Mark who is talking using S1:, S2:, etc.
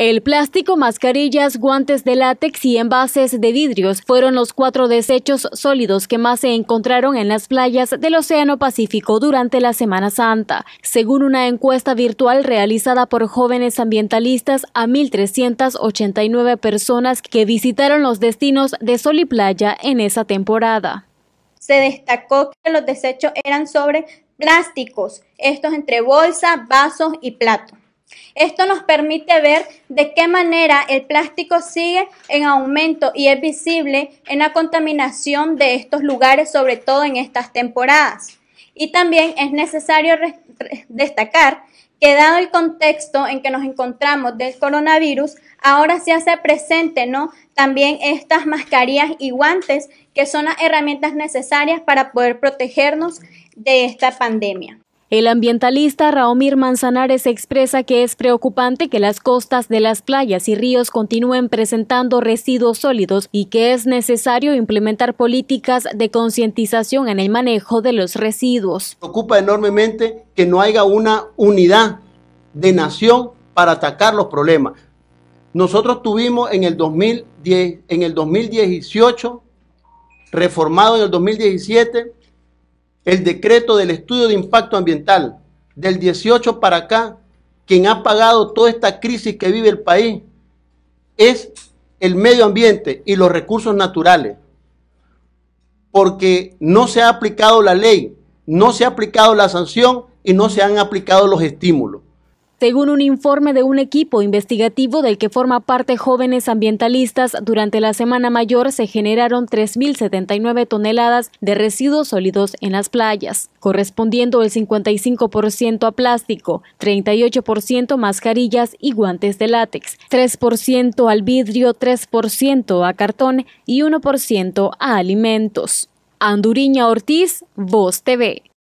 S1: El plástico, mascarillas, guantes de látex y envases de vidrios fueron los cuatro desechos sólidos que más se encontraron en las playas del Océano Pacífico durante la Semana Santa, según una encuesta virtual realizada por jóvenes ambientalistas a 1.389 personas que visitaron los destinos de sol y playa en esa temporada.
S2: Se destacó que los desechos eran sobre plásticos, estos entre bolsa, vasos y platos. Esto nos permite ver de qué manera el plástico sigue en aumento y es visible en la contaminación de estos lugares, sobre todo en estas temporadas. Y también es necesario destacar que dado el contexto en que nos encontramos del coronavirus, ahora se hace presente, ¿no? También estas mascarillas y guantes que son las herramientas necesarias para poder protegernos de esta pandemia.
S1: El ambientalista Raomir Manzanares expresa que es preocupante que las costas de las playas y ríos continúen presentando residuos sólidos y que es necesario implementar políticas de concientización en el manejo de los residuos.
S3: Preocupa enormemente que no haya una unidad de nación para atacar los problemas. Nosotros tuvimos en el 2010, en el 2018, reformado en el 2017, el decreto del estudio de impacto ambiental del 18 para acá, quien ha pagado toda esta crisis que vive el país es el medio ambiente y los recursos naturales, porque no se ha aplicado la ley, no se ha aplicado la sanción y no se han aplicado los estímulos.
S1: Según un informe de un equipo investigativo del que forma parte jóvenes ambientalistas, durante la Semana Mayor se generaron 3.079 toneladas de residuos sólidos en las playas, correspondiendo el 55% a plástico, 38% mascarillas y guantes de látex, 3% al vidrio, 3% a cartón y 1% a alimentos. Anduriña Ortiz, Voz TV.